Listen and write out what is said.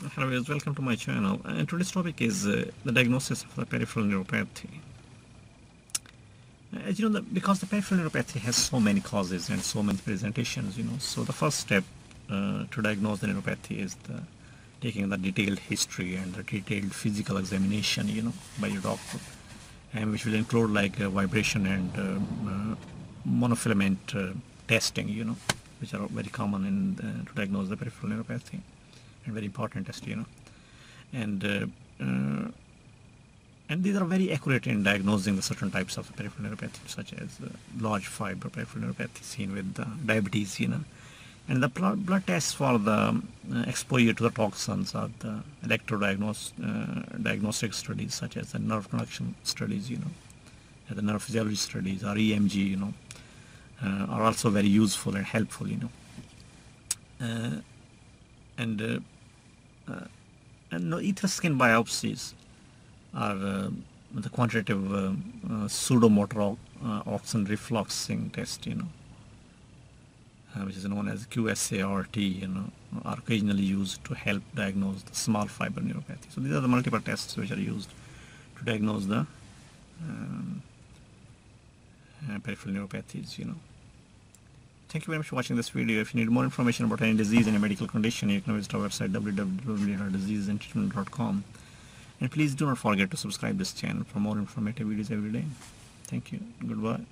Hello viewers, welcome to my channel. And today's topic is uh, the diagnosis of the peripheral neuropathy. As you know, the, because the peripheral neuropathy has so many causes and so many presentations, you know, so the first step uh, to diagnose the neuropathy is the taking the detailed history and the detailed physical examination, you know, by your doctor, and which will include like uh, vibration and uh, uh, monofilament uh, testing, you know, which are very common in to diagnose the peripheral neuropathy and very important test, you know. And uh, uh, and these are very accurate in diagnosing the certain types of peripheral neuropathy, such as uh, large fiber peripheral neuropathy seen with uh, diabetes, you know. And the blood, tests for the uh, exposure to the toxins or the electrodiagnostic uh, diagnostic studies, such as the nerve conduction studies, you know, and the nerve physiology studies or EMG, you know, are also very useful and helpful, you know. And and no ether skin biopsies are uh, the quantitative uh, uh, sudomotor uh, axon refluxing test, you know, uh, which is known as QSART, you know, are occasionally used to help diagnose the small fiber neuropathy. So these are the multiple tests which are used to diagnose the um, uh, peripheral neuropathies, you know. Thank you very much for watching this video. If you need more information about any disease, any medical condition, you can visit our website www.diseaseinstitute.com. And please do not forget to subscribe this channel for more informative videos every day. Thank you. Goodbye.